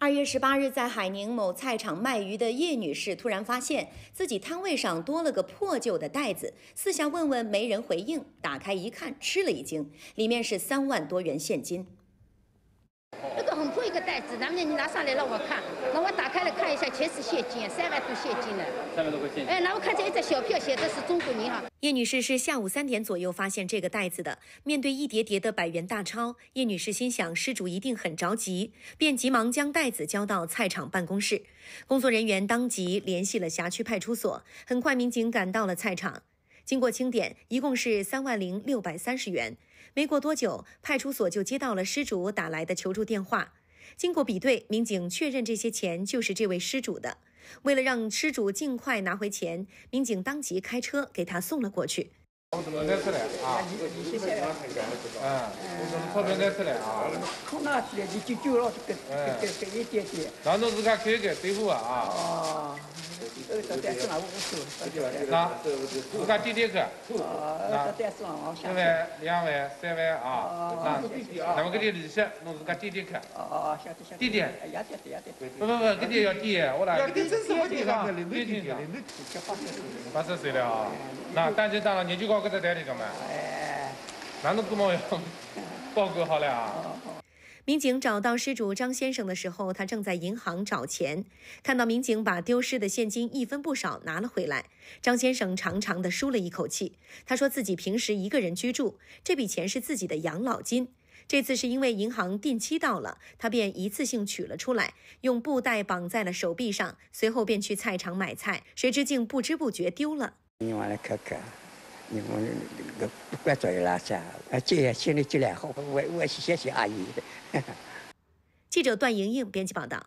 二月十八日，在海宁某菜场卖鱼的叶女士突然发现自己摊位上多了个破旧的袋子，四下问问没人回应，打开一看，吃了一惊，里面是三万多元现金。袋子，然后呢，你拿上来让我看，那我打开来看一下，全是现金，三万多现金呢。三万多块现金。哎，那我看见一张小票，写的是中国银行。叶女士是下午三点左右发现这个袋子的。面对一叠叠的百元大钞，叶女士心想失主一定很着急，便急忙将袋子交到菜场办公室。工作人员当即联系了辖区派出所，很快民警赶到了菜场。经过清点，一共是三万零六百三十元。没过多久，派出所就接到了失主打来的求助电话。经过比对，民警确认这些钱就是这位失主的。为了让失主尽快拿回钱，民警当即开车给他送了过去。我拿出来啊！嗯，我钞票拿出来啊！空拿出来你就丢了这个这个这一点点。那侬自家看一看对付啊！哦。那自家点点看。那一万、两万、三万啊！那那么搿点利息，侬自家点点看。哦哦，晓得晓得。点点。要点要点。不不不，搿点要点，我来。要点真是我点啊！点点点，八十岁了啊！那单就当了，研究搞搿只袋里干嘛？哎，那侬搿么样报告好了啊？民警找到失主张先生的时候，他正在银行找钱。看到民警把丢失的现金一分不少拿了回来，张先生长长的舒了一口气。他说自己平时一个人居住，这笔钱是自己的养老金。这次是因为银行定期到了，他便一次性取了出来，用布袋绑在了手臂上，随后便去菜场买菜，谁知竟不知不觉丢了。你我那个不管做一拉啥，啊，这心里质量好，我我谢谢阿姨。记者段莹莹编辑报道。